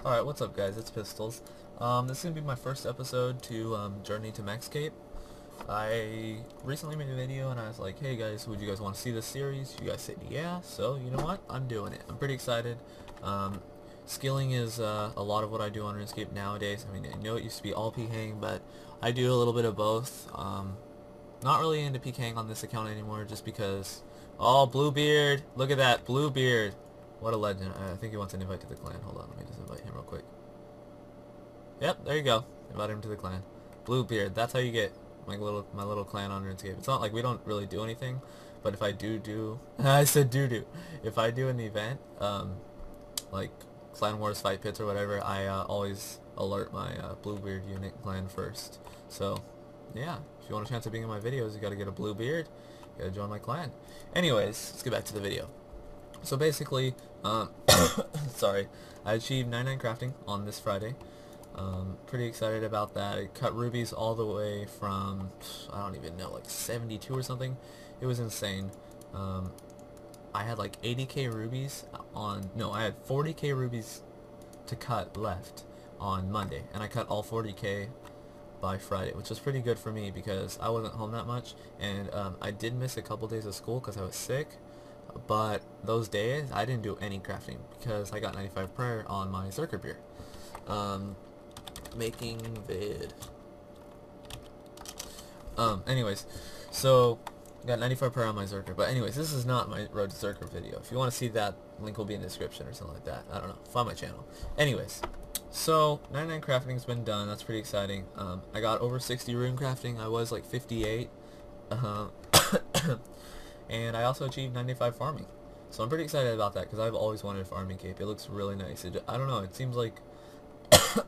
Alright, what's up guys? It's Pistols. Um, this is going to be my first episode to um, Journey to Maxcape. I recently made a video and I was like, hey guys, would you guys want to see this series? You guys said yeah, so you know what? I'm doing it. I'm pretty excited. Um, skilling is uh, a lot of what I do on RuneScape nowadays. I mean, I know it used to be all PKing, but I do a little bit of both. Um, not really into PKing on this account anymore just because... Oh, Bluebeard! Look at that, Bluebeard! What a legend. I think he wants an invite to the clan. Hold on, let me just invite him real quick. Yep, there you go. Invite him to the clan. Bluebeard, that's how you get my little my little clan on RuneScape. It's not like we don't really do anything, but if I do do... I said do do. If I do an event, um, like Clan Wars Fight Pits or whatever, I uh, always alert my uh, Bluebeard unit clan first. So, yeah, if you want a chance of being in my videos, you gotta get a Bluebeard, you gotta join my clan. Anyways, let's get back to the video. So basically, um, sorry, I achieved 99 crafting on this Friday. Um, pretty excited about that. I cut rubies all the way from, I don't even know, like 72 or something. It was insane. Um, I had like 80k rubies on, no, I had 40k rubies to cut left on Monday, and I cut all 40k by Friday, which was pretty good for me because I wasn't home that much, and um, I did miss a couple days of school because I was sick, but those days I didn't do any crafting because I got 95 prayer on my Zerker pure. Um, making vid. Um, anyways, so got 95 prayer on my Zerker. But anyways, this is not my Road to Zerker video. If you want to see that, link will be in the description or something like that. I don't know. Find my channel. Anyways, so 99 crafting's been done. That's pretty exciting. Um, I got over 60 rune crafting. I was like 58. Uh -huh. and I also achieved 95 farming. So I'm pretty excited about that because I've always wanted a farming cape. It looks really nice. It, I don't know, it seems like...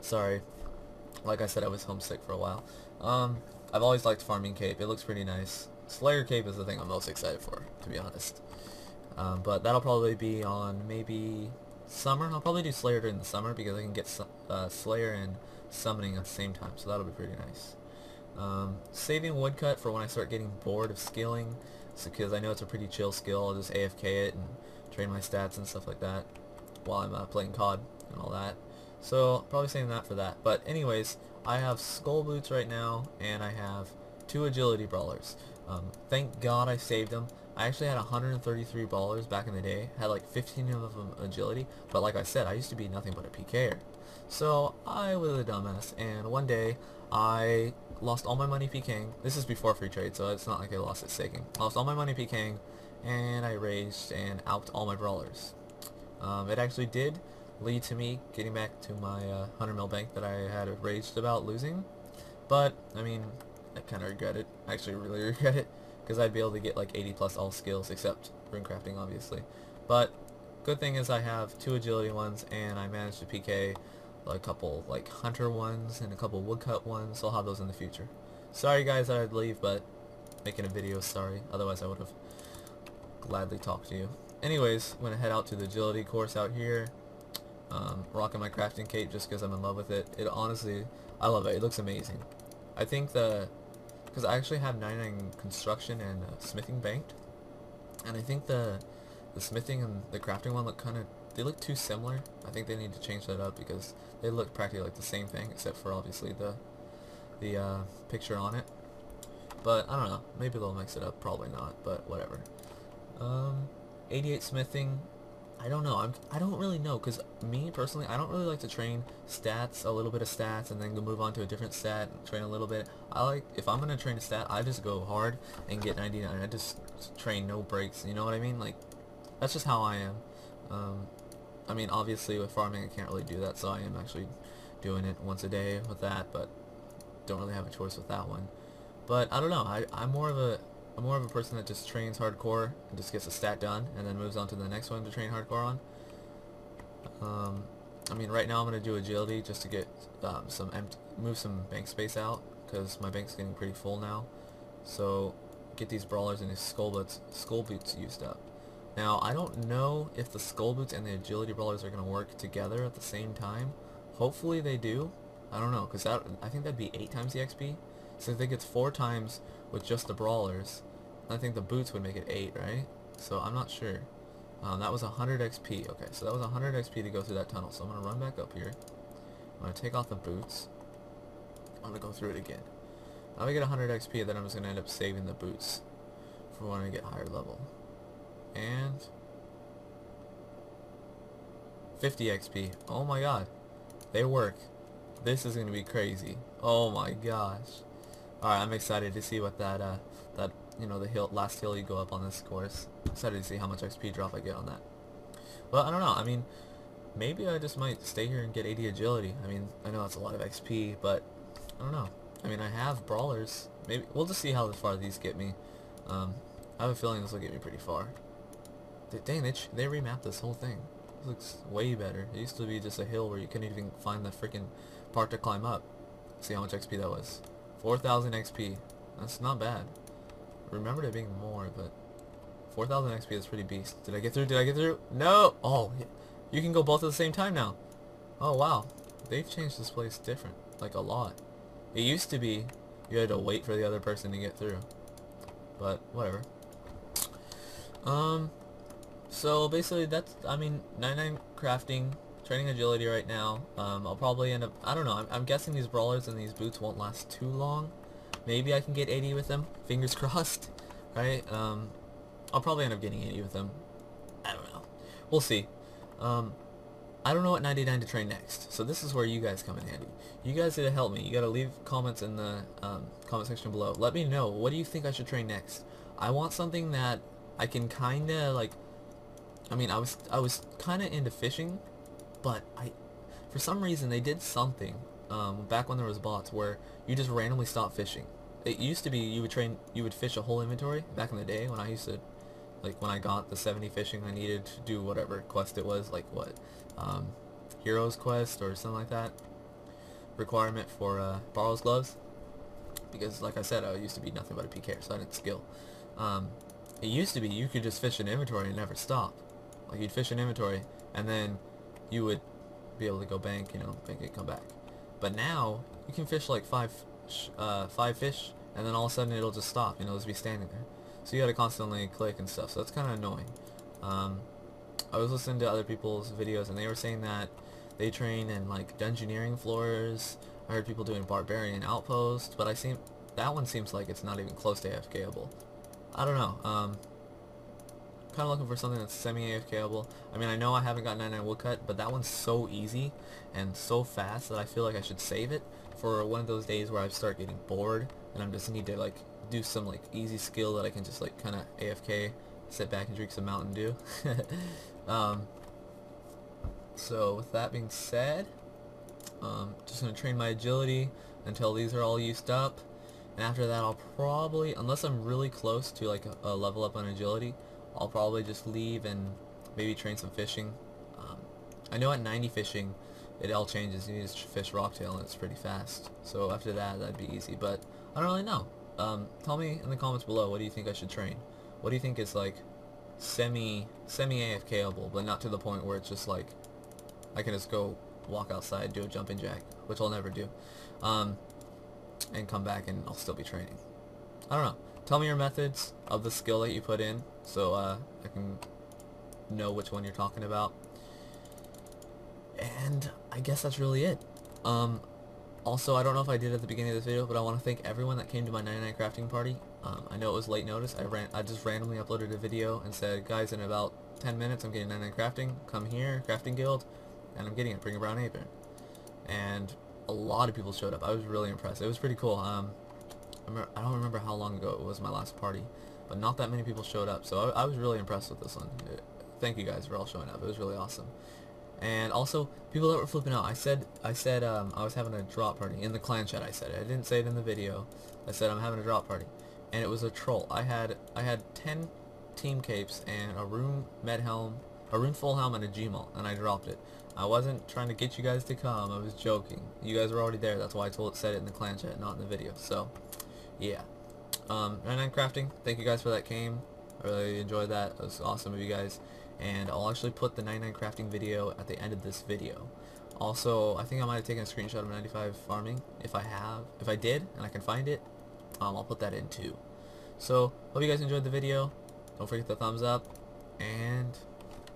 Sorry. Like I said, I was homesick for a while. Um, I've always liked farming cape. It looks pretty nice. Slayer cape is the thing I'm most excited for, to be honest. Um, but that'll probably be on maybe summer. I'll probably do Slayer during the summer because I can get uh, Slayer and Summoning at the same time, so that'll be pretty nice. Um, saving woodcut for when I start getting bored of skilling, because I know it's a pretty chill skill. I'll just AFK it and train my stats and stuff like that while I'm uh, playing COD and all that. So probably saving that for that. But anyways, I have skull boots right now, and I have two agility brawlers. Um, thank God I saved them. I actually had 133 brawlers back in the day, had like 15 of them agility, but like I said, I used to be nothing but a PKer. So I was a dumbass, and one day I lost all my money PKing. This is before free trade, so it's not like I lost it staking. Lost all my money PKing, and I raged and out all my brawlers. Um, it actually did lead to me getting back to my uh, 100 mil bank that I had raged about losing. But, I mean, I kind of regret it. I actually really regret it, because I'd be able to get like 80 plus all skills, except runecrafting, obviously. But, good thing is I have two agility ones, and I managed to PK a couple like hunter ones and a couple woodcut ones. I'll have those in the future. Sorry guys I'd leave, but making a video, sorry. Otherwise I would have gladly talked to you. Anyways, I'm to head out to the agility course out here. Um, rocking my crafting cape just because I'm in love with it. It honestly, I love it. It looks amazing. I think the, because I actually have 99 construction and uh, smithing banked. And I think the, the smithing and the crafting one look kind of they look too similar. I think they need to change that up because they look practically like the same thing except for obviously the the uh, picture on it. But I don't know. Maybe they'll mix it up. Probably not. But whatever. Um, 88 smithing. I don't know. I'm, I don't really know because me personally, I don't really like to train stats, a little bit of stats, and then go move on to a different stat and train a little bit. I like if I'm gonna train a stat, I just go hard and get 99. I just train no breaks. You know what I mean? Like that's just how I am. Um, I mean, obviously with farming I can't really do that, so I am actually doing it once a day with that, but don't really have a choice with that one. But I don't know. I, I'm more of a I'm more of a person that just trains hardcore and just gets a stat done and then moves on to the next one to train hardcore on. Um, I mean, right now I'm gonna do agility just to get um, some empty, move some bank space out because my bank's getting pretty full now. So get these brawlers and these skull boots, skull boots used up. Now, I don't know if the Skull Boots and the Agility Brawlers are going to work together at the same time. Hopefully they do. I don't know, because I think that'd be 8 times the XP. So I think it's 4 times with just the Brawlers. I think the Boots would make it 8, right? So I'm not sure. Um, that was 100 XP. Okay, so that was 100 XP to go through that tunnel. So I'm going to run back up here. I'm going to take off the boots. I'm going to go through it again. Now I get 100 XP, then I'm just going to end up saving the boots for when I get higher level. And 50 XP. Oh my god. They work. This is going to be crazy. Oh my gosh. Alright, I'm excited to see what that, uh, that, you know, the hill, last hill you go up on this course. Excited to see how much XP drop I get on that. Well, I don't know. I mean, maybe I just might stay here and get 80 agility. I mean, I know that's a lot of XP, but I don't know. I mean, I have brawlers. Maybe we'll just see how far these get me. Um, I have a feeling this will get me pretty far. Dang, they they remapped this whole thing. This looks way better. It used to be just a hill where you couldn't even find the freaking part to climb up. See how much XP that was. 4,000 XP. That's not bad. Remember it being more, but 4,000 XP is pretty beast. Did I get through? Did I get through? No! Oh, you can go both at the same time now. Oh, wow. They've changed this place different. Like, a lot. It used to be you had to wait for the other person to get through. But, whatever. Um, so basically that's, I mean, 99 crafting, training agility right now. Um, I'll probably end up, I don't know, I'm, I'm guessing these brawlers and these boots won't last too long. Maybe I can get 80 with them, fingers crossed, right? Um, I'll probably end up getting 80 with them. I don't know. We'll see. Um, I don't know what 99 to train next, so this is where you guys come in handy. You guys gotta help me. You gotta leave comments in the um, comment section below. Let me know, what do you think I should train next? I want something that I can kinda, like, I mean, I was, I was kinda into fishing, but I, for some reason, they did something, um, back when there was bots, where you just randomly stop fishing. It used to be you would train, you would fish a whole inventory, back in the day, when I used to like when I got the 70 fishing I needed to do whatever quest it was, like what, um, Heroes quest or something like that, requirement for uh, Barrow's gloves, because like I said, I used to be nothing but a PK, so I didn't skill. Um, it used to be you could just fish an inventory and never stop. Like you'd fish an inventory and then you would be able to go bank, you know, bank it, come back. But now you can fish like five, uh, five fish and then all of a sudden it'll just stop, you know, just be standing there. So you gotta constantly click and stuff, so that's kind of annoying. Um, I was listening to other people's videos and they were saying that they train in like dungeoneering floors. I heard people doing barbarian outpost, but I seem that one seems like it's not even close to AFKable. I don't know. Um, kind of looking for something that's semi-AFKable. I mean, I know I haven't got 99 woodcut, but that one's so easy and so fast that I feel like I should save it for one of those days where I start getting bored and I just need to like do some like easy skill that I can just like kind of AFK, sit back and drink some Mountain Dew. um, so with that being said, um, just going to train my agility until these are all used up. And after that I'll probably, unless I'm really close to like a, a level up on agility, I'll probably just leave and maybe train some fishing. Um, I know at 90 fishing it all changes. You to fish rocktail and it's pretty fast. So after that that'd be easy. But I don't really know. Um, tell me in the comments below, what do you think I should train? What do you think is like semi semi AFKable, but not to the point where it's just like I can just go walk outside, do a jumping jack, which I'll never do, um, and come back and I'll still be training. I don't know. Tell me your methods of the skill that you put in, so uh, I can know which one you're talking about. And I guess that's really it. Um, also, I don't know if I did at the beginning of this video, but I want to thank everyone that came to my 99 crafting party. Um, I know it was late notice. I ran, I just randomly uploaded a video and said, guys, in about 10 minutes, I'm getting 99 crafting. Come here, crafting guild, and I'm getting it. Bring a brown apron. And a lot of people showed up. I was really impressed. It was pretty cool. Um, I don't remember how long ago it was my last party, but not that many people showed up. So I, I was really impressed with this one. Thank you guys for all showing up. It was really awesome. And also, people that were flipping out, I said, I said, um, I was having a drop party in the clan chat. I said it. I didn't say it in the video. I said I'm having a drop party, and it was a troll. I had, I had ten team capes and a rune med helm, a rune full helm, and a Gmaul, and I dropped it. I wasn't trying to get you guys to come. I was joking. You guys were already there. That's why I told, it said it in the clan chat, not in the video. So, yeah. Um, 99 crafting. Thank you guys for that game. I really enjoyed that. It was awesome of you guys and I'll actually put the 99 crafting video at the end of this video. Also, I think I might have taken a screenshot of 95 farming. If I have, if I did, and I can find it, um, I'll put that in too. So, hope you guys enjoyed the video. Don't forget the thumbs up, and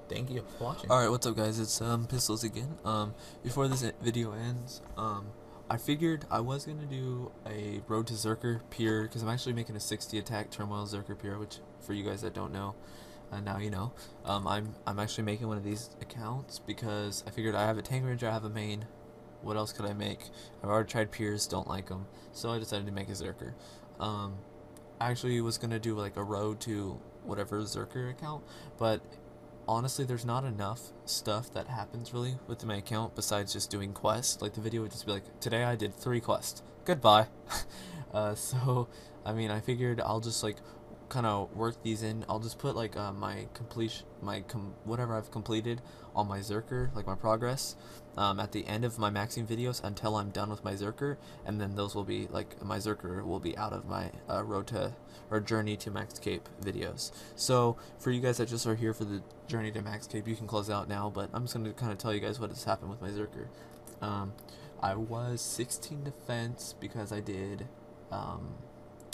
thank you for watching. Alright, what's up guys? It's um Pistols again. Um before this video ends, um I figured I was gonna do a Road to Zerker Pure because I'm actually making a 60 attack Turmoil Zerker Pure, which for you guys that don't know, uh, now you know. Um I'm I'm actually making one of these accounts because I figured I have a Tank Ranger, I have a main. What else could I make? I've already tried Pures, don't like them, so I decided to make a Zerker. Um, I actually was gonna do like a Road to whatever Zerker account, but honestly there's not enough stuff that happens really with my account besides just doing quests. Like the video would just be like today i did three quests. Goodbye. Uh, so i mean i figured i'll just like kind of work these in. I'll just put like uh, my completion my com- whatever i've completed on my zerker like my progress um, at the end of my maxing videos until i'm done with my zerker and then those will be like my zerker will be out of my uh, road to or journey to max cape videos. So for you guys that just are here for the journey to max cape you can close out now but i'm just to kind of tell you guys what has happened with my zerker. Um, i was 16 defense because i did um,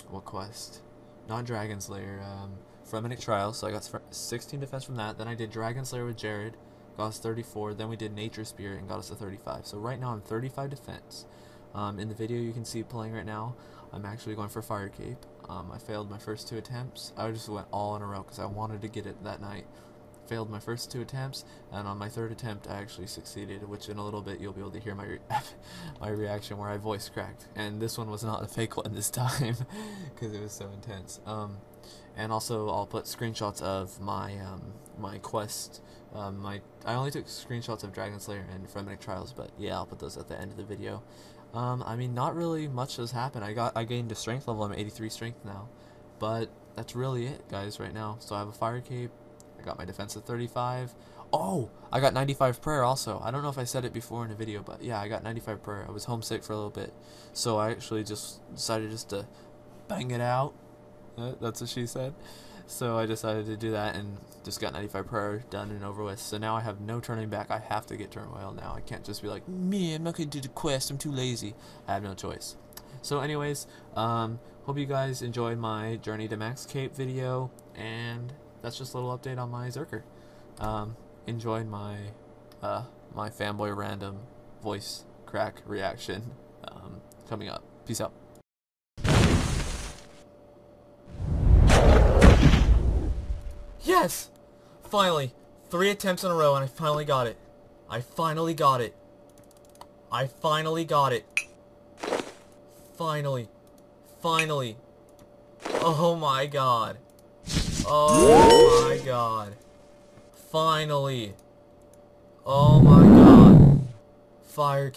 what quest not dragon slayer um, Fremennik Trials, so I got 16 defense from that. Then I did Dragon Slayer with Jared, got us 34. Then we did Nature Spirit and got us to 35. So right now I'm 35 defense. Um, in the video you can see playing right now, I'm actually going for Fire Cape. Um, I failed my first two attempts. I just went all in a row because I wanted to get it that night. Failed my first two attempts, and on my third attempt I actually succeeded, which in a little bit you'll be able to hear my re- my reaction where I voice cracked. And this one was not a fake one this time because it was so intense. Um, and also I'll put screenshots of my um, my quest. Um, my I only took screenshots of Dragon Slayer and Fremennik Trials, but yeah, I'll put those at the end of the video. Um, I mean, not really much has happened. I got I gained a strength level. I'm 83 strength now, but that's really it, guys. Right now, so I have a fire cape. Got my defense at 35. Oh, I got 95 prayer also. I don't know if I said it before in a video, but yeah, I got 95 prayer. I was homesick for a little bit, so I actually just decided just to bang it out. Uh, That's what she said. So I decided to do that and just got 95 prayer done and over with. So now I have no turning back. I have to get turmoil now. I can't just be like, me, I'm not going to do the quest. I'm too lazy. I have no choice. So anyways, um, hope you guys enjoyed my Journey to Max Cape video. And that's just a little update on my Zerker. Um, enjoy my, uh, my fanboy random voice crack reaction um, coming up. Peace out. Yes! Finally! Three attempts in a row and I finally got it. I finally got it. I finally got it. Finally. Finally. Oh my god. Oh my god. Finally. Oh my god. Fire